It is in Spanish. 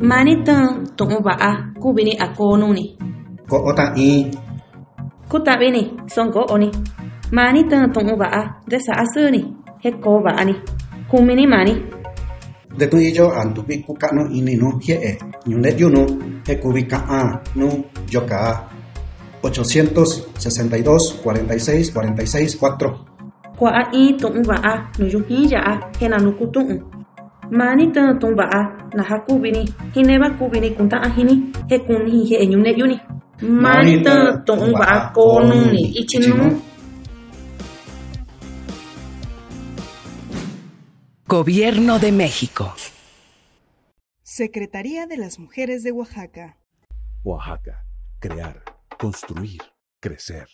Mani tan tu'un va'a kuvini a konuni. Ko'o ta'i Kutavini son go'oni. Mani tan tu'un va'a desa asuni. He ko va'ani. Kumini mani. de tu iyo antu bi kukano ini nu hie'e ñunde yunu he kubi ka'a nu yoka 862 46 46 4 Kua'a in tu'un va'a nu yuhin ya'a he nanu kutu'un. Mani tan tu'un va'a na ha kuvini. Hineba kuvini kunta'a hini. He kuni he ñune yuni. Mani tan tu'un va'a konuni ichinu. Gobierno de México. Secretaría de las Mujeres de Oaxaca. Oaxaca. Crear, construir, crecer.